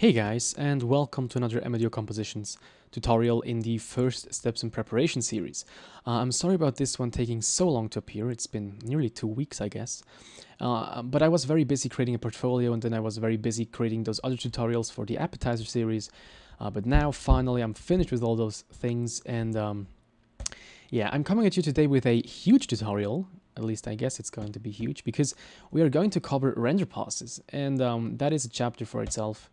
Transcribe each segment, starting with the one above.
Hey guys, and welcome to another Amadeo Compositions tutorial in the first steps in preparation series. Uh, I'm sorry about this one taking so long to appear, it's been nearly two weeks I guess. Uh, but I was very busy creating a portfolio and then I was very busy creating those other tutorials for the appetizer series. Uh, but now finally I'm finished with all those things and um, yeah, I'm coming at you today with a huge tutorial at least I guess it's going to be huge because we are going to cover render passes and um, that is a chapter for itself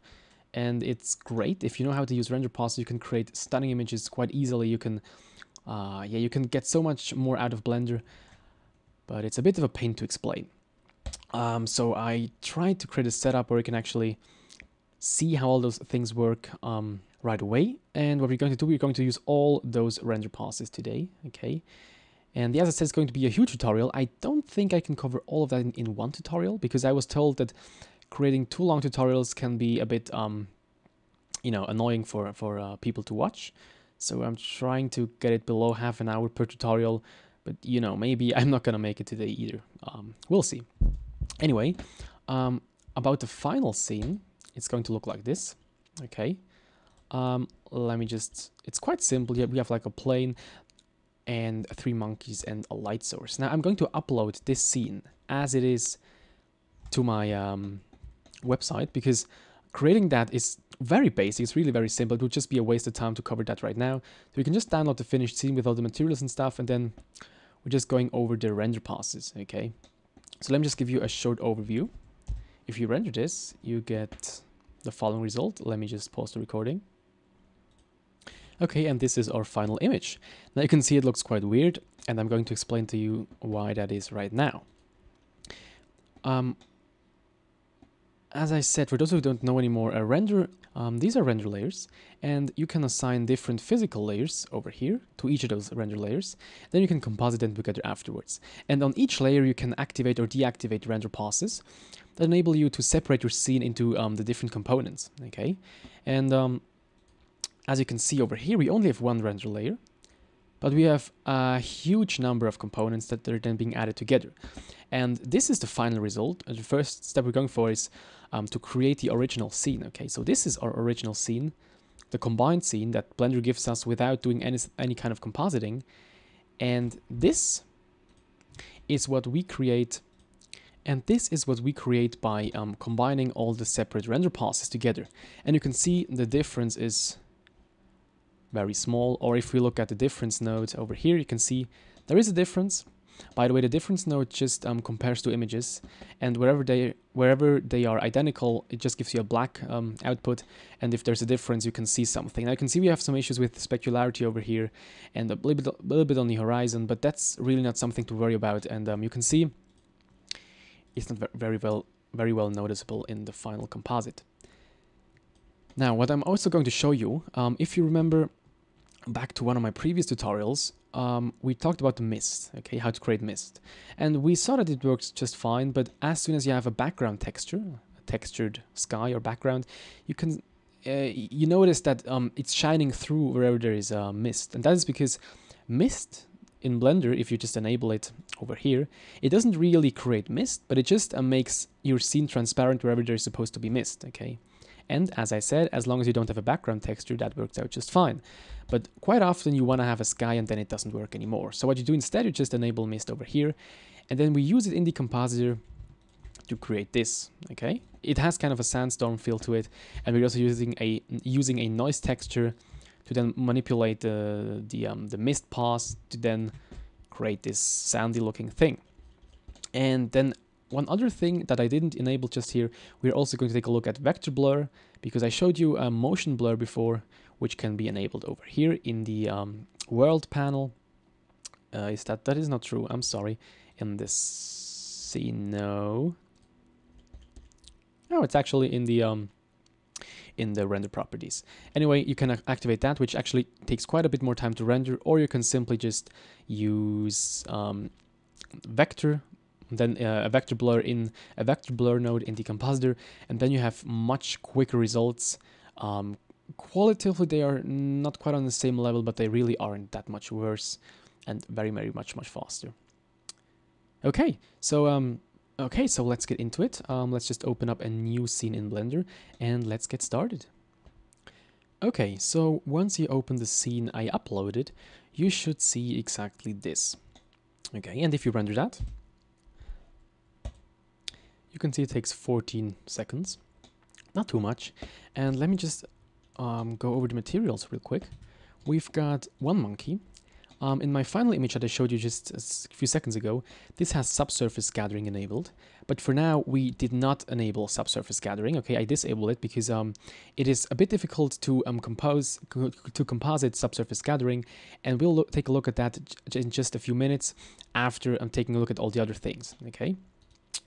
and it's great. If you know how to use render passes you can create stunning images quite easily. You can uh, yeah you can get so much more out of blender but it's a bit of a pain to explain. Um, so I tried to create a setup where you can actually see how all those things work um, right away. And what we're going to do we're going to use all those render passes today okay? And as I said, it's going to be a huge tutorial. I don't think I can cover all of that in, in one tutorial because I was told that creating too long tutorials can be a bit, um, you know, annoying for, for uh, people to watch. So I'm trying to get it below half an hour per tutorial, but you know, maybe I'm not gonna make it today either. Um, we'll see. Anyway, um, about the final scene, it's going to look like this, okay? Um, let me just, it's quite simple. We have like a plane and three monkeys and a light source. Now I'm going to upload this scene as it is to my um, website because creating that is very basic. It's really very simple. It would just be a waste of time to cover that right now. So you can just download the finished scene with all the materials and stuff and then we're just going over the render passes, okay? So let me just give you a short overview. If you render this, you get the following result. Let me just pause the recording. Okay, and this is our final image. Now you can see it looks quite weird, and I'm going to explain to you why that is right now. Um, as I said, for those who don't know anymore, a render, um, these are render layers, and you can assign different physical layers over here to each of those render layers. Then you can composite them together afterwards. And on each layer, you can activate or deactivate render passes that enable you to separate your scene into um, the different components. Okay, and um, as you can see over here, we only have one render layer, but we have a huge number of components that are then being added together. And this is the final result. The first step we're going for is um, to create the original scene. Okay, so this is our original scene, the combined scene that Blender gives us without doing any, any kind of compositing. And this is what we create and this is what we create by um, combining all the separate render passes together. And you can see the difference is very small. Or if we look at the difference node over here, you can see there is a difference. By the way, the difference node just um, compares two images, and wherever they wherever they are identical, it just gives you a black um, output. And if there's a difference, you can see something. Now you can see we have some issues with specularity over here, and a little bit, a little bit on the horizon, but that's really not something to worry about. And um, you can see it's not very well very well noticeable in the final composite. Now, what I'm also going to show you, um, if you remember back to one of my previous tutorials, um, we talked about the mist, okay, how to create mist. And we saw that it works just fine, but as soon as you have a background texture, a textured sky or background, you can uh, you notice that um, it's shining through wherever there is a mist. And that is because mist in Blender, if you just enable it over here, it doesn't really create mist, but it just uh, makes your scene transparent wherever there's supposed to be mist, okay? And as I said, as long as you don't have a background texture, that works out just fine. But quite often you want to have a sky and then it doesn't work anymore. So what you do instead, you just enable mist over here, and then we use it in the compositor to create this, okay? It has kind of a sandstorm feel to it, and we're also using a using a noise texture to then manipulate the the um, the mist pass to then create this sandy looking thing. And then one other thing that I didn't enable just here, we're also going to take a look at vector blur because I showed you a motion blur before, which can be enabled over here in the um, world panel. Uh, is that, that is not true, I'm sorry. In this scene, no. No, it's actually in the um, in the render properties. Anyway, you can activate that, which actually takes quite a bit more time to render, or you can simply just use um, vector then uh, a vector blur in a vector blur node in the compositor, and then you have much quicker results. Um, qualitatively, they are not quite on the same level, but they really aren't that much worse, and very, very much, much faster. Okay, so um, Okay, so let's get into it. Um, let's just open up a new scene in Blender and let's get started. Okay, so once you open the scene I uploaded, you should see exactly this. Okay, and if you render that, you can see it takes 14 seconds. Not too much. And let me just um, go over the materials real quick. We've got one monkey, um, in my final image that I showed you just a few seconds ago, this has subsurface scattering enabled, but for now we did not enable subsurface scattering. Okay, I disabled it because um, it is a bit difficult to um, compose to composite subsurface scattering, and we'll take a look at that in just a few minutes after I'm taking a look at all the other things. Okay,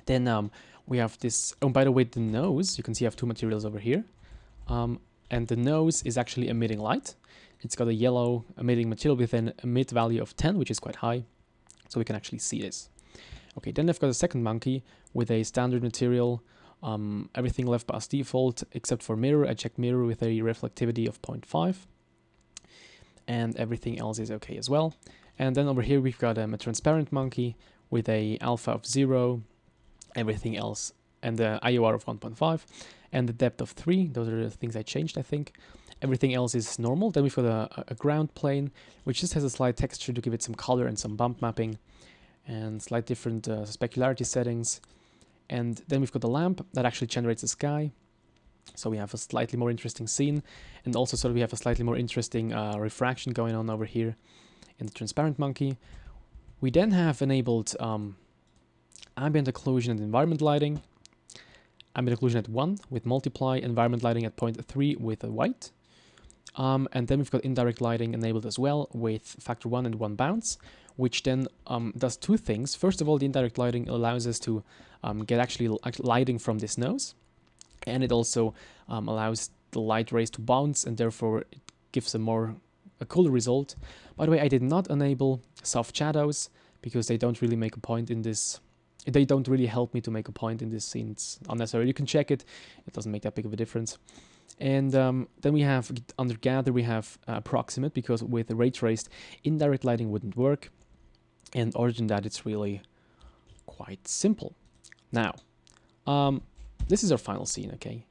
then um, we have this. Oh, by the way, the nose you can see I have two materials over here, um, and the nose is actually emitting light. It's got a yellow emitting material with an emit value of 10, which is quite high. So we can actually see this. Okay, then I've got a second monkey with a standard material. Um, everything left as default except for mirror. I checked mirror with a reflectivity of 0.5. And everything else is okay as well. And then over here we've got um, a transparent monkey with a alpha of 0. Everything else and the IOR of 1.5 and the depth of 3. Those are the things I changed, I think. Everything else is normal. Then we've got a, a ground plane, which just has a slight texture to give it some color and some bump mapping and slight different uh, specularity settings. And then we've got the lamp that actually generates the sky. So we have a slightly more interesting scene. And also sort of we have a slightly more interesting uh, refraction going on over here in the transparent monkey. We then have enabled um, ambient occlusion and environment lighting. Ambient occlusion at 1 with multiply, environment lighting at 0.3 with a white. Um, and then we've got indirect lighting enabled as well with factor 1 and 1 bounce, which then um, does two things. First of all, the indirect lighting allows us to um, get actually lighting from this nose, and it also um, allows the light rays to bounce, and therefore it gives a more a cooler result. By the way, I did not enable soft shadows because they don't really make a point in this they don't really help me to make a point in this scene. It's unnecessary. You can check it. It doesn't make that big of a difference. And um, then we have under gather we have uh, approximate because with ray traced indirect lighting wouldn't work. And other than that, it's really quite simple. Now, um, this is our final scene, okay?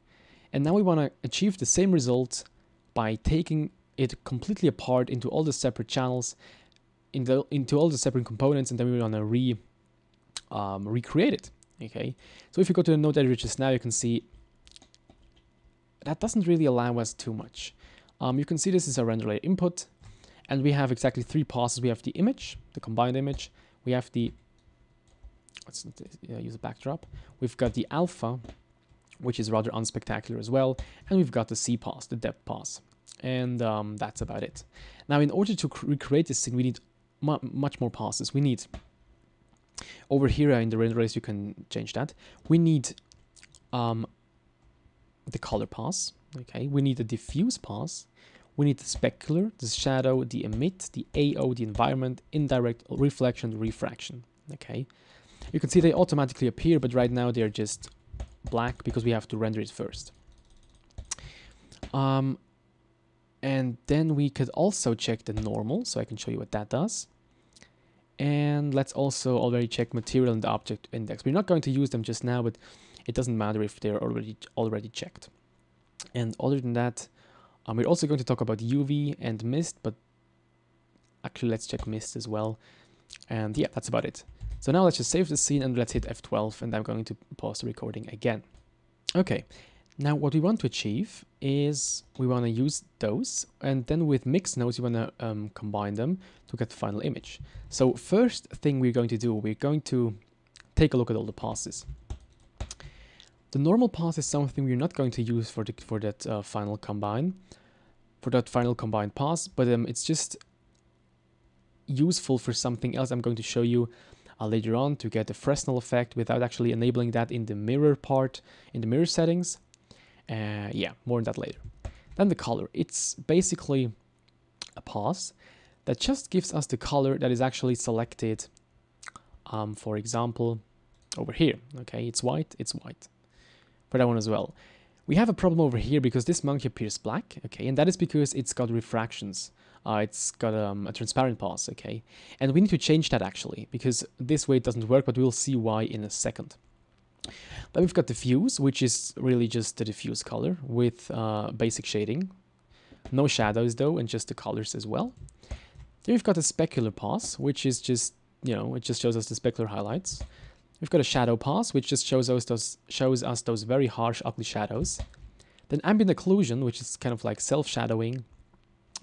And now we want to achieve the same result by taking it completely apart into all the separate channels, in the, into all the separate components, and then we want to re um, recreate it. Okay, so if you go to the node editor just now, you can see that doesn't really allow us too much. Um, you can see this is a render layer input, and we have exactly three passes. We have the image, the combined image. We have the let's uh, use a backdrop. We've got the alpha, which is rather unspectacular as well, and we've got the Z pass, the depth pass, and um, that's about it. Now, in order to recreate this thing, we need mu much more passes. We need over here in the render race, you can change that. We need um, the color pass. Okay, we need the diffuse pass. We need the specular, the shadow, the emit, the AO, the environment, indirect reflection, refraction. Okay, you can see they automatically appear, but right now they're just black because we have to render it first. Um, and then we could also check the normal, so I can show you what that does. And let's also already check material and object index. We're not going to use them just now, but it doesn't matter if they're already already checked. And other than that, um, we're also going to talk about UV and mist, but actually let's check mist as well. And yeah, that's about it. So now let's just save the scene and let's hit F12 and I'm going to pause the recording again. Okay, now what we want to achieve is we want to use those and then with mix nodes we want to um, combine them to get the final image. So first thing we're going to do, we're going to take a look at all the passes. The normal pass is something we're not going to use for the, for that uh, final combine, for that final combined pass, but um, it's just useful for something else I'm going to show you uh, later on to get the Fresnel effect without actually enabling that in the mirror part, in the mirror settings. Uh, yeah, more on that later. Then the color. It's basically a pass that just gives us the color that is actually selected. Um, for example, over here. Okay, it's white, it's white. For that one as well. We have a problem over here because this monkey appears black, okay, and that is because it's got refractions. Uh, it's got um, a transparent pass, okay, and we need to change that actually because this way it doesn't work, but we'll see why in a second. Then we've got the diffuse, which is really just the diffuse color with uh, basic shading. No shadows though, and just the colors as well. Then we've got a specular pass, which is just, you know, it just shows us the specular highlights. We've got a shadow pass, which just shows us those, shows us those very harsh, ugly shadows. Then ambient occlusion, which is kind of like self-shadowing,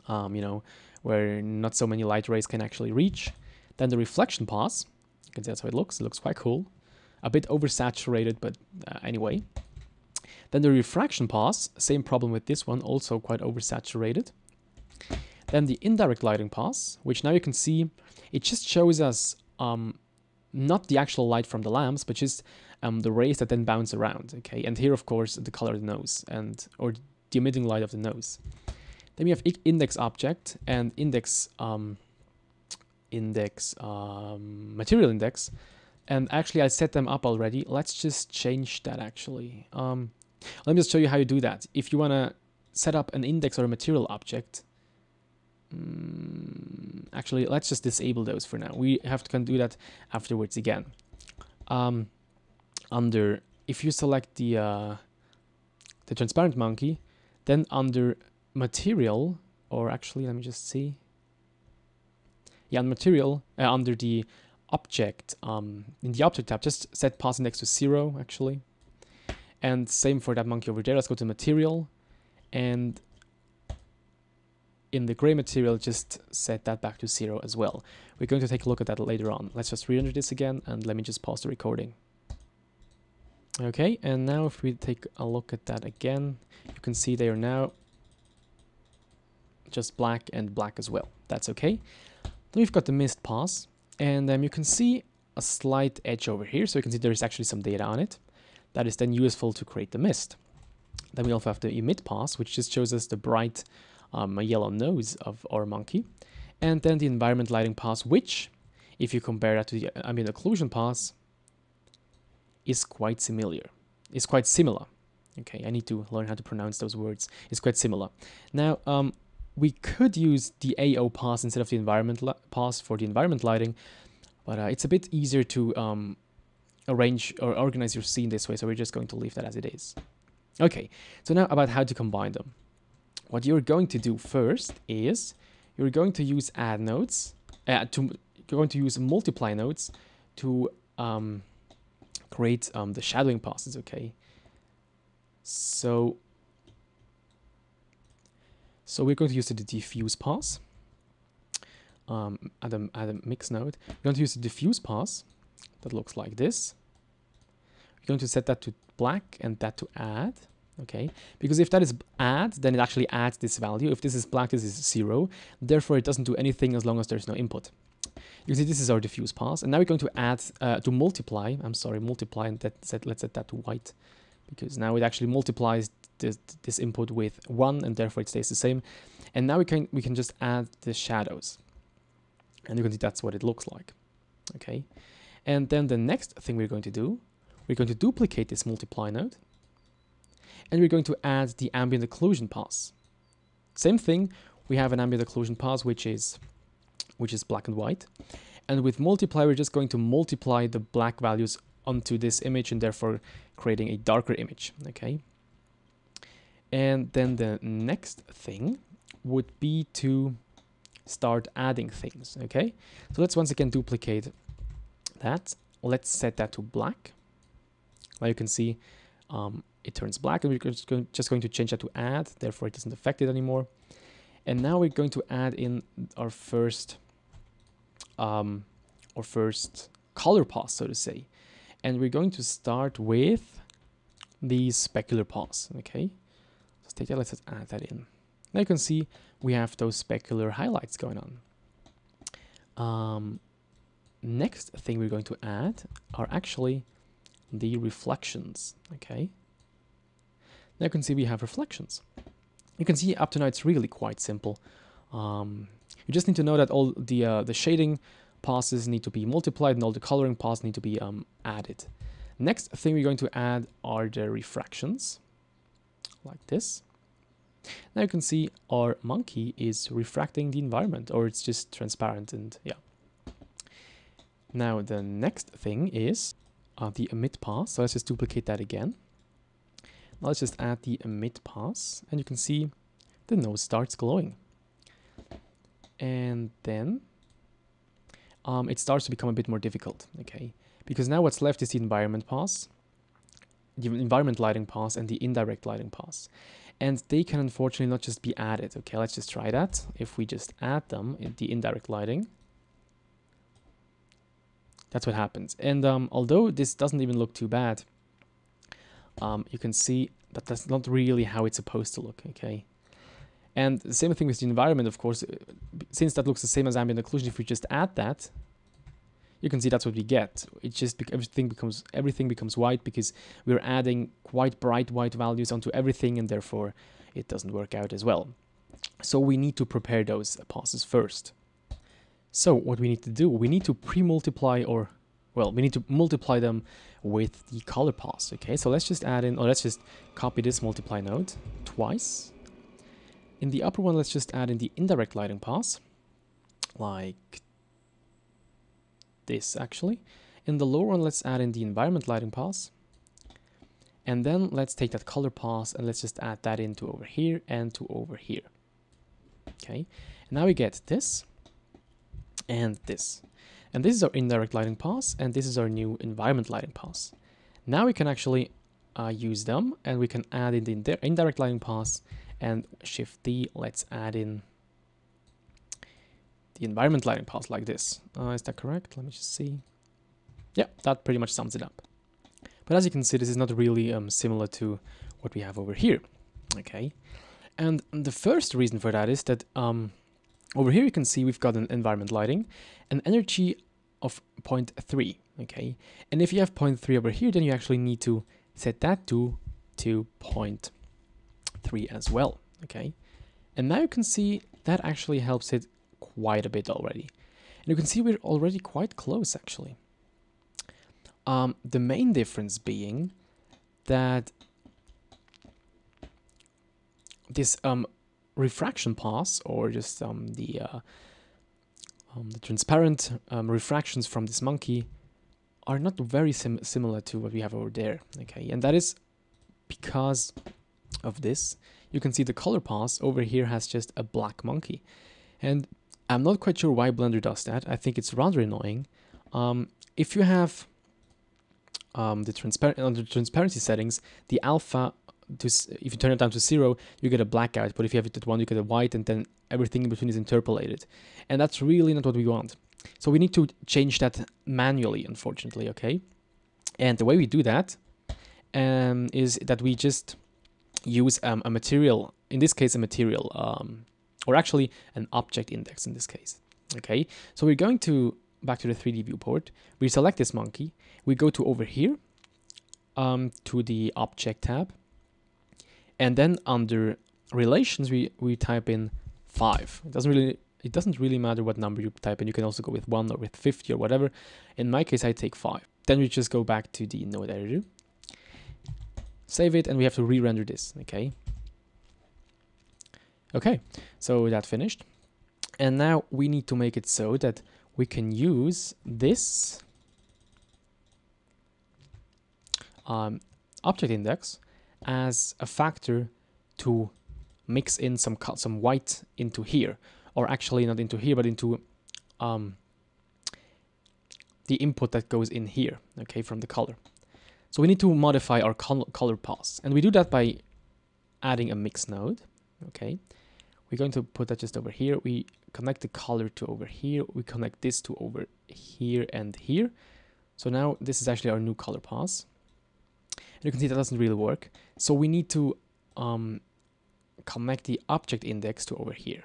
um, you know, where not so many light rays can actually reach. Then the reflection pass, you can see that's how it looks. It looks quite cool. A bit oversaturated, but uh, anyway. Then the refraction pass, same problem with this one, also quite oversaturated. Then the indirect lighting pass, which now you can see, it just shows us um, not the actual light from the lamps, but just um, the rays that then bounce around. Okay, and here of course the color of the nose and or the emitting light of the nose. Then we have index object and index um, index um, material index, and actually I set them up already. Let's just change that actually. Um, let me just show you how you do that. If you want to set up an index or a material object, um, actually let's just disable those for now. We have to do that afterwards again. Um, under if you select the uh, the transparent monkey, then under material, or actually let me just see. Yeah, material uh, under the object um, in the object tab, just set pass index to zero actually. And same for that monkey over there. Let's go to material and in the gray material, just set that back to zero as well. We're going to take a look at that later on. Let's just re-enter this again and let me just pause the recording. Okay, and now if we take a look at that again, you can see they are now just black and black as well. That's okay. Then we've got the mist pass, and um, you can see a slight edge over here, so you can see there is actually some data on it. That is then useful to create the mist. Then we also have the emit pass, which just shows us the bright um, yellow nose of our monkey. And then the environment lighting pass, which, if you compare that to the I ambient occlusion pass, is quite similar. Is quite similar. Okay, I need to learn how to pronounce those words. It's quite similar. Now, um, we could use the AO pass instead of the environment pass for the environment lighting, but uh, it's a bit easier to um, arrange or organize your scene this way, so we're just going to leave that as it is. Okay, so now about how to combine them. What you're going to do first is you're going to use add nodes, uh, to, you're going to use multiply nodes to um, create um, the shadowing passes, okay? So, so we're going to use the diffuse pass um, at, a, at a mix node. We're going to use the diffuse pass that looks like this. We're going to set that to black and that to add okay? Because if that is add, then it actually adds this value. If this is black, this is zero. Therefore, it doesn't do anything as long as there's no input. You see, this is our diffuse pass. And now we're going to add, uh, to multiply, I'm sorry, multiply, and that set, let's set that to white. Because now it actually multiplies this, this input with one, and therefore it stays the same. And now we can, we can just add the shadows. And you can see that's what it looks like, okay? And then the next thing we're going to do, we're going to duplicate this multiply node and we're going to add the ambient occlusion pass. Same thing, we have an ambient occlusion pass which is which is black and white. And with multiply, we're just going to multiply the black values onto this image and therefore creating a darker image, okay? And then the next thing would be to start adding things, okay? So let's once again duplicate that. Let's set that to black. Now you can see um, it turns black and we're just going, to change that to add, therefore it doesn't affect it anymore. And now we're going to add in our first, um, our first color pass, so to say. And we're going to start with the specular pass, okay? Let's let's just add that in. Now you can see we have those specular highlights going on. Um, next thing we're going to add are actually the reflections, okay? Now you can see we have reflections. You can see up to now it's really quite simple. Um, you just need to know that all the uh, the shading passes need to be multiplied and all the coloring passes need to be um, added. Next thing we're going to add are the refractions, like this. Now you can see our monkey is refracting the environment, or it's just transparent and yeah. Now the next thing is uh, the emit pass. So let's just duplicate that again. Now let's just add the emit pass and you can see the nose starts glowing. And then um, it starts to become a bit more difficult, okay? Because now what's left is the environment pass, the environment lighting pass and the indirect lighting pass. And they can unfortunately not just be added, okay? Let's just try that. If we just add them in the indirect lighting, that's what happens. And um, although this doesn't even look too bad, um, you can see that that's not really how it's supposed to look, okay? And the same thing with the environment, of course, since that looks the same as ambient occlusion, if we just add that, you can see that's what we get. It just everything becomes everything becomes white because we're adding quite bright white values onto everything, and therefore it doesn't work out as well. So we need to prepare those passes first. So what we need to do, we need to pre-multiply or, well, we need to multiply them with the color pass, okay? So let's just add in, or let's just copy this multiply node twice. In the upper one, let's just add in the indirect lighting pass, like this actually. In the lower one, let's add in the environment lighting pass. And then let's take that color pass and let's just add that into over here and to over here. Okay, and now we get this and this. And this is our indirect lighting pass, and this is our new environment lighting pass. Now we can actually uh, use them, and we can add in the indirect lighting pass, and Shift D, let's add in the environment lighting pass like this. Uh, is that correct? Let me just see. Yeah, that pretty much sums it up. But as you can see, this is not really um, similar to what we have over here. Okay, and the first reason for that is that um, over here you can see we've got an environment lighting, an energy of 0.3, okay? And if you have 0.3 over here, then you actually need to set that to, to 0.3 as well, okay? And now you can see that actually helps it quite a bit already. And you can see we're already quite close actually. Um, the main difference being that this um, refraction pass or just um, the uh, um, the transparent um, refractions from this monkey are not very sim similar to what we have over there okay and that is because of this you can see the color pass over here has just a black monkey and I'm not quite sure why Blender does that I think it's rather annoying um, if you have um, the transparent under transparency settings the alpha to if you turn it down to zero, you get a blackout. But if you have it at one, you get a white, and then everything in between is interpolated. And that's really not what we want. So we need to change that manually, unfortunately. Okay. And the way we do that um, is that we just use um, a material. In this case, a material, um, or actually an object index in this case. Okay. So we're going to back to the 3D viewport. We select this monkey. We go to over here um, to the object tab and then under relations, we, we type in 5. It doesn't really it doesn't really matter what number you type in. You can also go with 1 or with 50 or whatever. In my case, I take 5. Then we just go back to the node editor. Save it, and we have to re-render this, okay? Okay, so that finished. And now we need to make it so that we can use this um, object index as a factor to mix in some some white into here, or actually not into here, but into um, the input that goes in here, okay, from the color. So we need to modify our color pass, and we do that by adding a mix node, okay. We're going to put that just over here. We connect the color to over here. We connect this to over here and here. So now this is actually our new color pass. And you can see that doesn't really work. So we need to um, connect the object index to over here.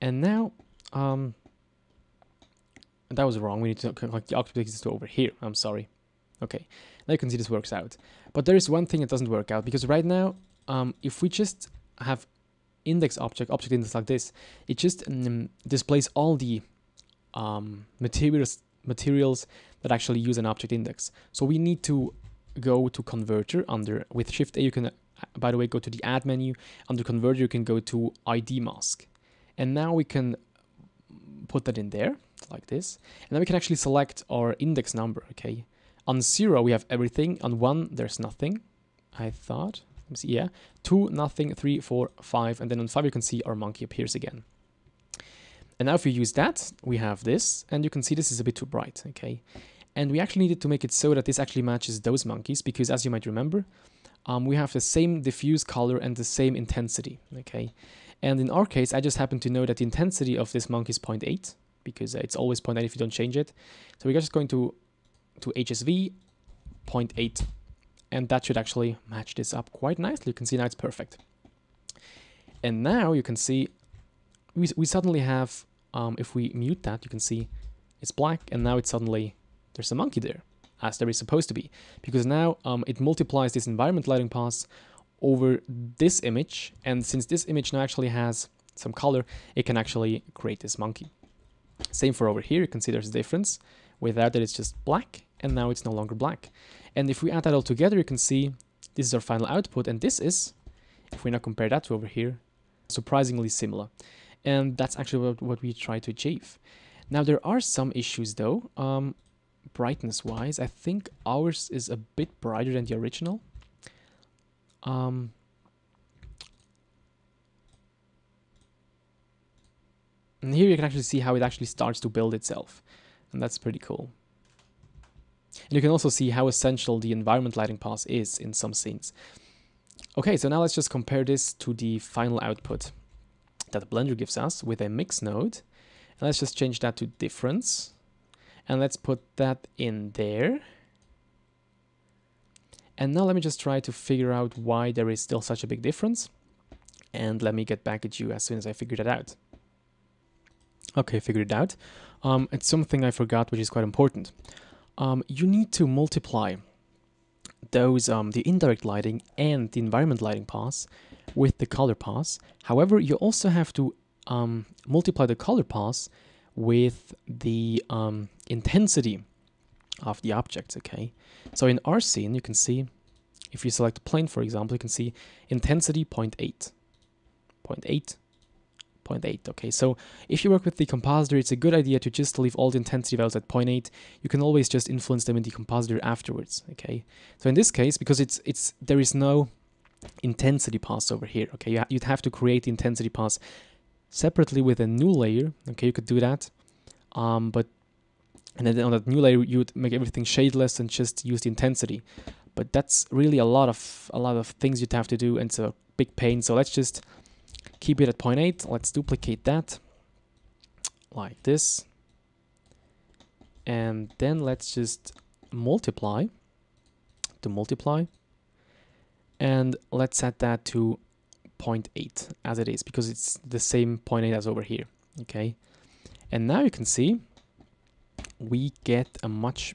And now, um, that was wrong. We need to connect the object index to over here. I'm sorry. Okay, now you can see this works out. But there is one thing that doesn't work out because right now, um, if we just have index object, object index like this, it just um, displays all the um, materials materials that actually use an object index. So we need to go to converter under with shift A you can by the way go to the add menu under converter you can go to ID mask and now we can put that in there like this. And then we can actually select our index number, okay? On zero, we have everything. On one, there's nothing, I thought. See, yeah. Two, nothing, three, four, five. And then on five, you can see our monkey appears again. And now if we use that, we have this, and you can see this is a bit too bright, okay? And we actually needed to make it so that this actually matches those monkeys, because as you might remember, um, we have the same diffuse color and the same intensity, okay? And in our case, I just happen to know that the intensity of this monkey is 0.8, because it's always 0.8 if you don't change it. So we're just going to, to HSV 0.8, and that should actually match this up quite nicely. You can see now it's perfect. And now you can see we, we suddenly have, um, if we mute that, you can see it's black, and now it's suddenly, there's a monkey there, as there is supposed to be. Because now um, it multiplies this environment lighting pass over this image, and since this image now actually has some color, it can actually create this monkey. Same for over here, you can see there's a difference. Without that, it's just black, and now it's no longer black. And if we add that all together, you can see this is our final output, and this is, if we now compare that to over here, surprisingly similar and that's actually what, what we try to achieve. Now there are some issues though, um, brightness wise, I think ours is a bit brighter than the original. Um, and here you can actually see how it actually starts to build itself, and that's pretty cool. And you can also see how essential the environment lighting pass is in some scenes. Okay, so now let's just compare this to the final output that Blender gives us with a mix node. And let's just change that to difference. And let's put that in there. And now let me just try to figure out why there is still such a big difference. And let me get back at you as soon as I figure that out. Okay, figured it out. Um, it's something I forgot, which is quite important. Um, you need to multiply those um, the indirect lighting and the environment lighting pass with the color pass. However, you also have to um, multiply the color pass with the um, intensity of the objects, okay? So in our scene, you can see, if you select a plane, for example, you can see intensity 0.8, 0.8, 0.8, okay? So if you work with the compositor, it's a good idea to just leave all the intensity values at 0.8. You can always just influence them in the compositor afterwards, okay? So in this case, because it's it's there is no intensity pass over here. Okay, you'd have to create the intensity pass separately with a new layer. Okay, you could do that. Um, but and then on that new layer, you would make everything shadeless and just use the intensity. But that's really a lot of a lot of things you'd have to do, and it's a big pain. So let's just keep it at 0.8. Let's duplicate that like this. And then let's just multiply to multiply. And let's set that to 0.8 as it is because it's the same 0.8 as over here okay? And now you can see we get a much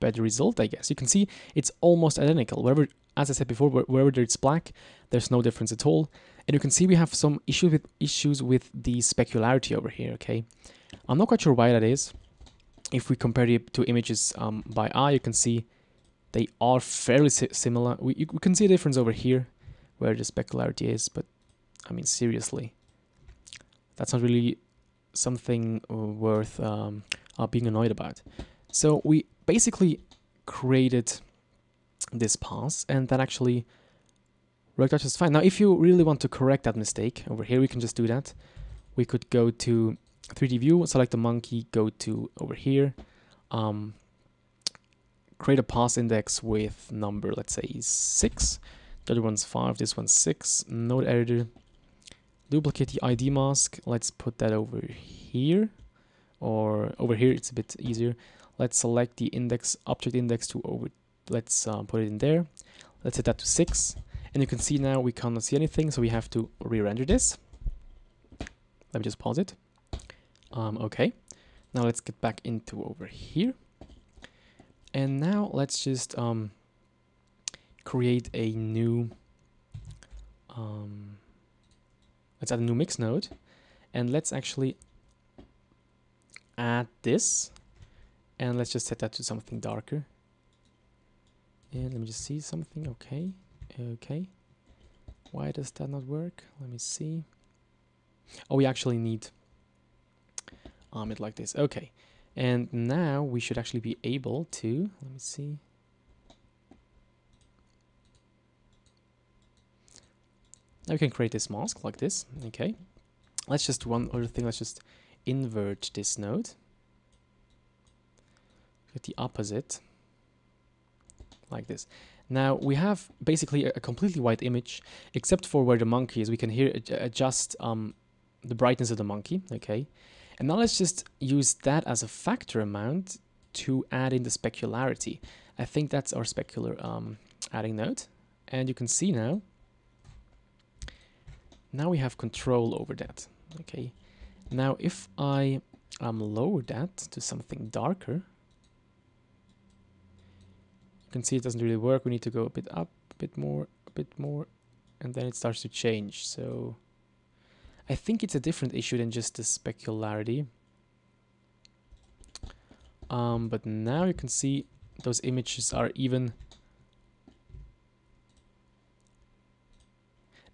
better result I guess. You can see it's almost identical. Wherever as I said before wherever it's black there's no difference at all and you can see we have some issues with issues with the specularity over here okay I'm not quite sure why that is if we compare it to images um, by eye you can see they are fairly si similar. We, you, we can see a difference over here where the specularity is, but I mean, seriously, that's not really something uh, worth um, uh, being annoyed about. So we basically created this pass and that actually out just fine. Now, if you really want to correct that mistake over here, we can just do that. We could go to 3D view, select the monkey, go to over here, um, create a pass index with number, let's say 6. The other one's 5, this one's 6. Node editor. Duplicate the ID mask. Let's put that over here. Or over here, it's a bit easier. Let's select the index, object index to over, let's uh, put it in there. Let's set that to 6. And you can see now we cannot see anything, so we have to re-render this. Let me just pause it. Um, okay. Now let's get back into over here. And now let's just um, create a new, um, let's add a new mix node and let's actually add this and let's just set that to something darker. And let me just see something. Okay. Okay. Why does that not work? Let me see. Oh, we actually need arm it like this. Okay, and now we should actually be able to, let me see. Now we can create this mask like this, okay. Let's just, one other thing, let's just invert this node. Get the opposite, like this. Now we have basically a, completely white image, except for where the monkey is. We can here adjust um, the brightness of the monkey, okay? And now let's just use that as a factor amount to add in the specularity. I think that's our specular um, adding node. And you can see now, now we have control over that, okay? Now if I um, lower that to something darker, you can see it doesn't really work. We need to go a bit up, a bit more, a bit more, and then it starts to change. So I think it's a different issue than just the specularity. Um, but now you can see those images are even...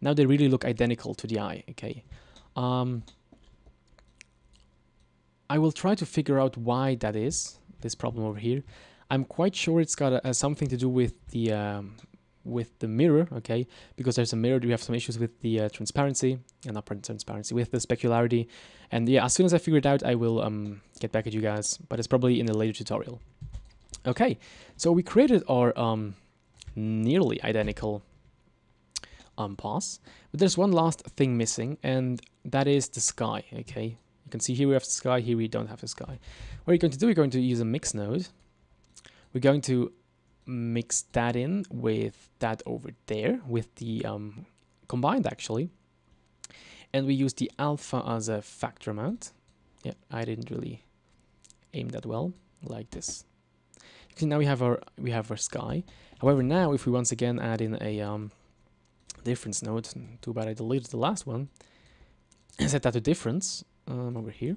Now they really look identical to the eye, okay? Um, I will try to figure out why that is, this problem over here. I'm quite sure it's got a, a, something to do with the um, with the mirror, okay? Because there's a mirror, we have some issues with the uh, transparency, and not transparency, with the specularity. And yeah, as soon as I figure it out, I will um, get back at you guys, but it's probably in a later tutorial. Okay, so we created our um, nearly identical um, pass, but there's one last thing missing, and that is the sky, okay? You can see here we have the sky, here we don't have the sky. What are you going to do? We're going to use a mix node. We're going to mix that in with that over there with the um, combined actually. And we use the alpha as a factor amount. Yeah I didn't really aim that well like this. See now we have our we have our sky. However now if we once again add in a um, difference node too bad I deleted the last one set that to difference um, over here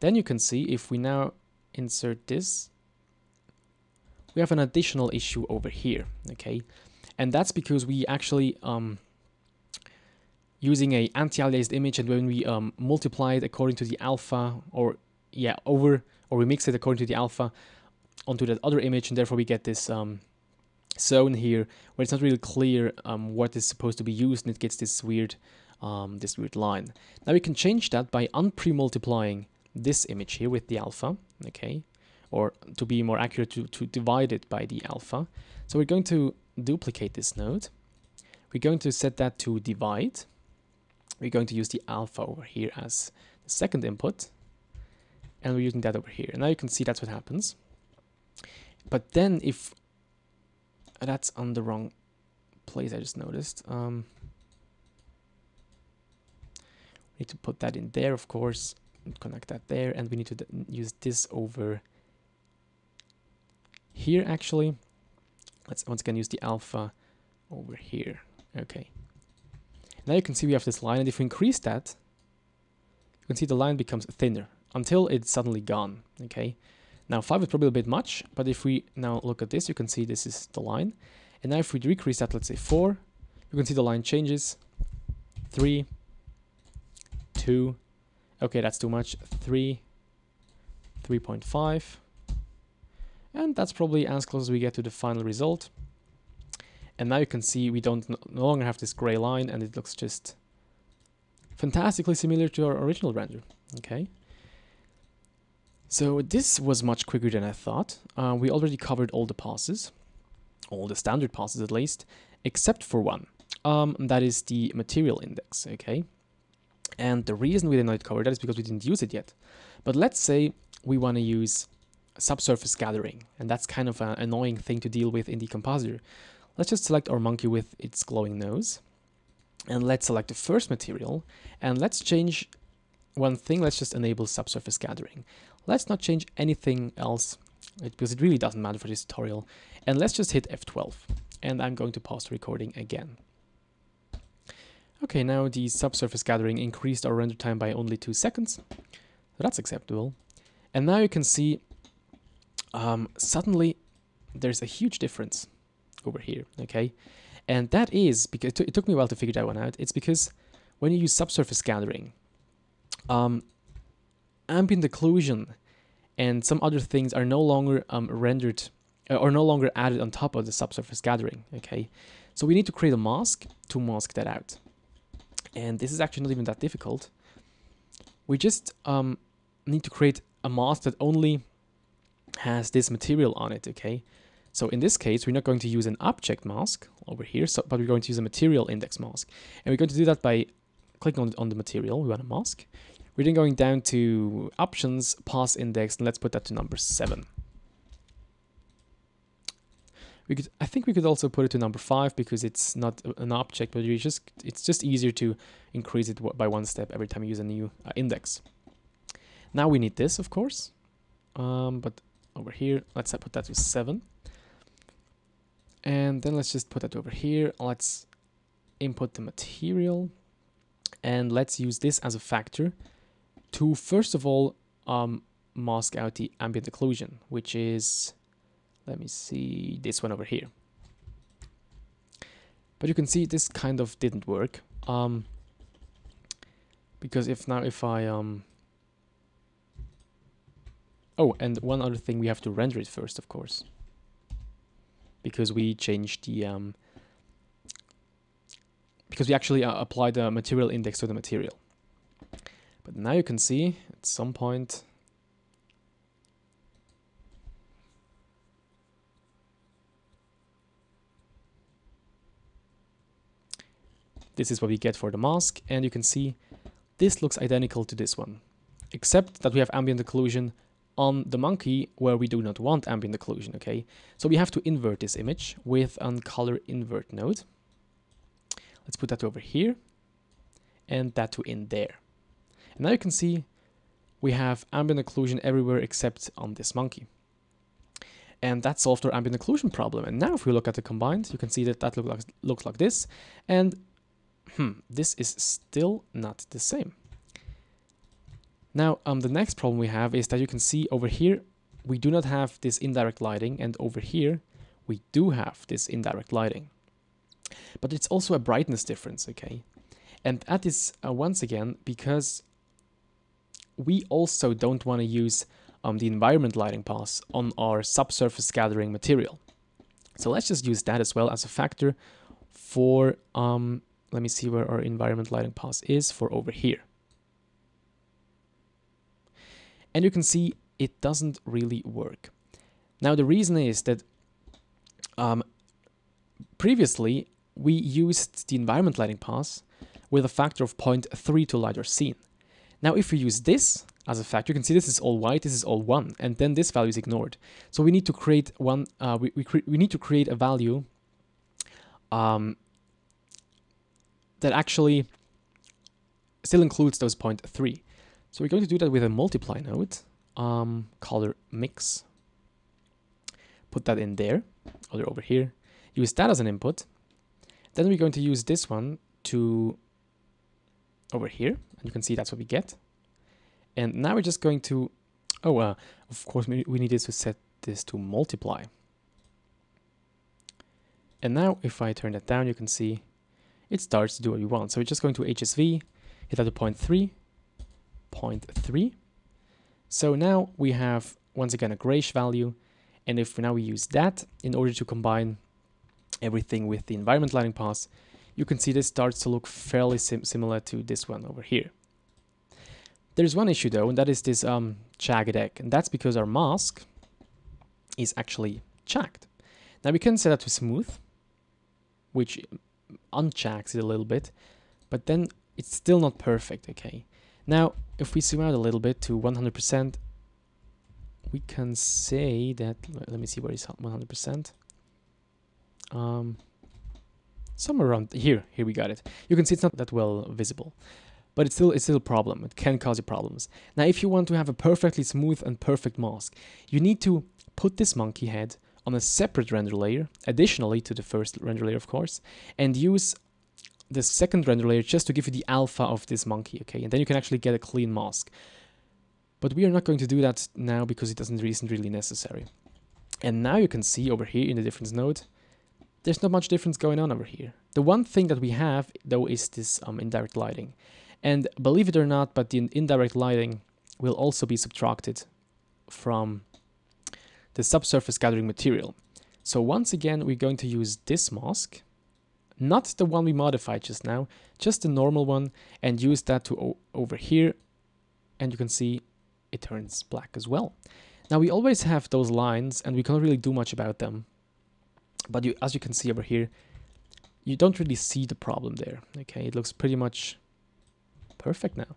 then you can see if we now insert this we have an additional issue over here, okay? And that's because we actually, um, using a anti-aliased image and when we um, multiply it according to the alpha or, yeah, over, or we mix it according to the alpha onto that other image and therefore we get this um, zone here where it's not really clear um, what is supposed to be used and it gets this weird um, this weird line. Now we can change that by unpre-multiplying this image here with the alpha, okay? Or to be more accurate, to, to divide it by the alpha. So we're going to duplicate this node. We're going to set that to divide. We're going to use the alpha over here as the second input. And we're using that over here. And now you can see that's what happens. But then if that's on the wrong place, I just noticed. Um, we need to put that in there, of course, connect that there, and we need to use this over here actually. Let's once again use the alpha over here. Okay. Now you can see we have this line, and if we increase that, you can see the line becomes thinner until it's suddenly gone. Okay. Now 5 is probably a bit much, but if we now look at this, you can see this is the line. And now if we decrease that, let's say 4, you can see the line changes. 3, 2, okay, that's too much. 3, 3.5, and that's probably as close as we get to the final result. And now you can see we don't no longer have this gray line and it looks just fantastically similar to our original render. Okay. So this was much quicker than I thought. Uh, we already covered all the passes, all the standard passes at least, except for one. Um, that is the material index, okay? And the reason we did not cover that is because we didn't use it yet. But let's say we want to use subsurface scattering, and that's kind of an annoying thing to deal with in the compositor. Let's just select our monkey with its glowing nose, and let's select the first material, and let's change one thing, let's just enable subsurface scattering. Let's not change anything else, because it really doesn't matter for this tutorial, and let's just hit F12, and I'm going to pause the recording again. Okay, now the subsurface scattering increased our render time by only 2 seconds, so that's acceptable. And now you can see um, suddenly there's a huge difference over here, okay? And that is, because it, took me a while to figure that one out, it's because when you use subsurface scattering, um, ambient occlusion and some other things are no longer um, rendered uh, or no longer added on top of the subsurface scattering, okay? So we need to create a mask to mask that out. And this is actually not even that difficult. We just um, need to create a mask that only has this material on it, okay? So in this case, we're not going to use an object mask over here, so, but we're going to use a material index mask. And we're going to do that by clicking on, on the material, we want a mask. We're then going down to options, pass index, and let's put that to number seven. We could, I think we could also put it to number five because it's not an object, but you just, it's just easier to increase it by one step every time you use a new uh, index. Now we need this, of course, um, but over here, let's put that to seven. And then let's just put that over here. Let's input the material and let's use this as a factor to first of all um, mask out the ambient occlusion, which is, let me see, this one over here. But you can see this kind of didn't work. Um, because if now if I um oh and one other thing we have to render it first of course. Because we changed the um because we actually uh, applied the material index to the material. But now you can see at some point this is what we get for the mask. And you can see this looks identical to this one except that we have ambient occlusion on the monkey where we do not want ambient occlusion, okay? So we have to invert this image with a color invert node. Let's put that over here and that to in there. And now you can see we have ambient occlusion everywhere except on this monkey. And that solved our ambient occlusion problem. And now if we look at the combined, you can see that that look like, looks like this. And hmm, this is still not the same. Now, um, the next problem we have is that you can see over here, we do not have this indirect lighting, and over here, we do have this indirect lighting. But it's also a brightness difference, okay? And that is, uh, once again, because we also don't want to use um, the environment lighting pass on our subsurface scattering material. So let's just use that as well as a factor for, um, let me see where our environment lighting pass is for over here. And you can see it doesn't really work. Now the reason is that um, previously we used the environment lighting pass with a factor of 0.3 to LiDAR scene. Now if we use this as a factor, you can see this is all white, this is all 1, and then this value is ignored. So we need to create one, uh, we, we, we need to create a value um, that actually still includes those 0.3. So we're going to do that with a multiply node, um, color mix. Put that in there, or over here. Use that as an input. Then we're going to use this one to over here, and you can see that's what we get. And now we're just going to, oh, uh, of course we, we needed to set this to multiply. And now if I turn that down, you can see it starts to do what we want. So we're just going to HSV, hit at the 0.3, 0.3. So now we have, once again, a grayish value. And if now we use that in order to combine everything with the environment lighting pass, you can see this starts to look fairly sim similar to this one over here. There's one issue though, and that is this um, jagged egg. And that's because our mask is actually jagged. Now we can set that to smooth, which unchecks it a little bit, but then it's still not perfect, okay? Now, if we zoom out a little bit to 100%, we can say that, let me see where is 100%. Um, somewhere around here, here we got it. You can see it's not that well visible, but it's still, it's still a problem. It can cause you problems. Now, if you want to have a perfectly smooth and perfect mask, you need to put this monkey head on a separate render layer, additionally to the first render layer, of course, and use the second render layer just to give you the alpha of this monkey, okay? And then you can actually get a clean mask. But we are not going to do that now because it doesn't isn't really necessary. And now you can see over here in the difference node, there's not much difference going on over here. The one thing that we have, though, is this um, indirect lighting. And believe it or not, but the indirect lighting will also be subtracted from the subsurface scattering material. So once again, we're going to use this mask, not the one we modified just now, just the normal one, and use that to over here. And you can see it turns black as well. Now we always have those lines and we can't really do much about them. But you, as you can see over here, you don't really see the problem there. Okay, it looks pretty much perfect now.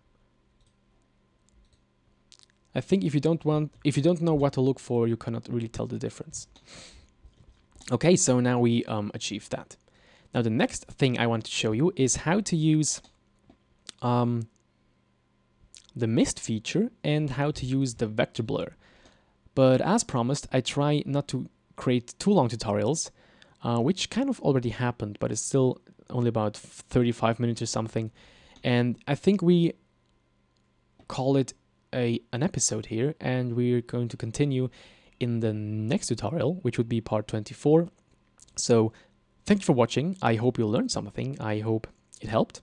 I think if you don't want, if you don't know what to look for, you cannot really tell the difference. Okay, so now we um, that. Now the next thing I want to show you is how to use um, the mist feature and how to use the vector blur. But as promised, I try not to create too long tutorials, uh, which kind of already happened, but it's still only about 35 minutes or something. And I think we call it a an episode here, and we're going to continue in the next tutorial, which would be part 24. So thank you for watching. I hope you learned something. I hope it helped.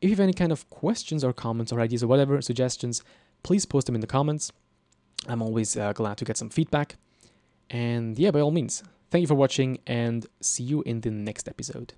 If you have any kind of questions or comments or ideas or whatever, suggestions, please post them in the comments. I'm always uh, glad to get some feedback. And yeah, by all means, thank you for watching and see you in the next episode.